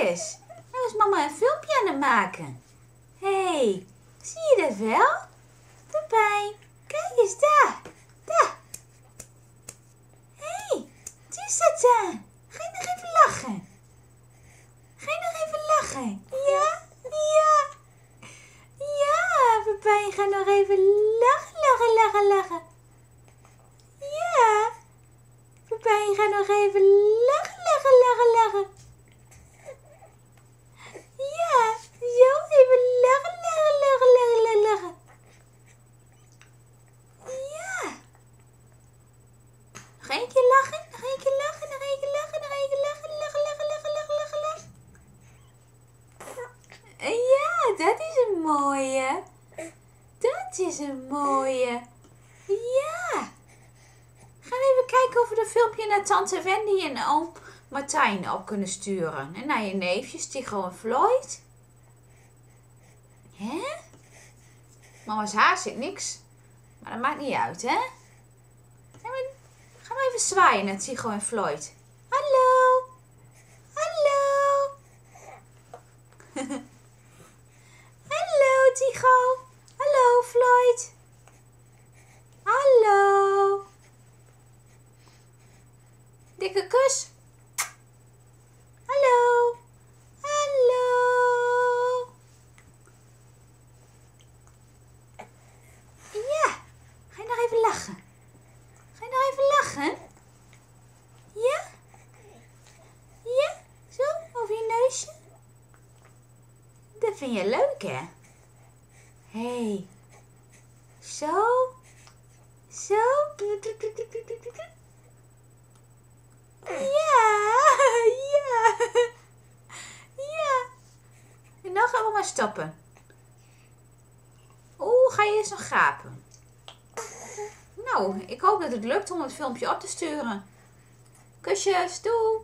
eens. Nou is mama een filmpje aan het maken. Hé, hey, zie je dat wel? Pepijn, kijk eens daar. Daar. Hé, hey, die zit aan. Ga je nog even lachen? Ga je nog even lachen? Ja? Ja. Ja, Pepijn, ga nog even lachen, lachen, lachen, lachen. Ja. Pepijn, ga nog even lachen, lachen, lachen, lachen. Ja, zo even lachen, lachen, lachen, lachen, lachen, lachen. Ja. Nog één keer lachen, nog één keer lachen, nog één keer lachen, nog één keer lachen, lachen, lachen, lachen, lachen, lachen, lachen. Ja, dat is een mooie. Dat is een mooie. Ja. Gaan even kijken of we een filmpje naar tante Wendy en oom Martijn op kunnen sturen. En naar je neefjes, Tigo en Floyd. Hè? Mama's haar zit niks. Maar dat maakt niet uit, hè? Gaan we even zwaaien naar Tigo en Floyd. Hallo. Hallo. Hallo. Hallo, Floyd. Hallo. Dikke kus. Hallo. Hallo. Ja. Ga je nog even lachen? Ga je nog even lachen? Ja? Ja? Zo? Over je neusje? Dat vind je leuk, hè? Hey. Zo. Zo. Ja. Ja. Ja. En dan gaan we maar stappen. Oeh, ga je eens nog gapen? Nou, ik hoop dat het lukt om het filmpje op te sturen. Kusjes, doei!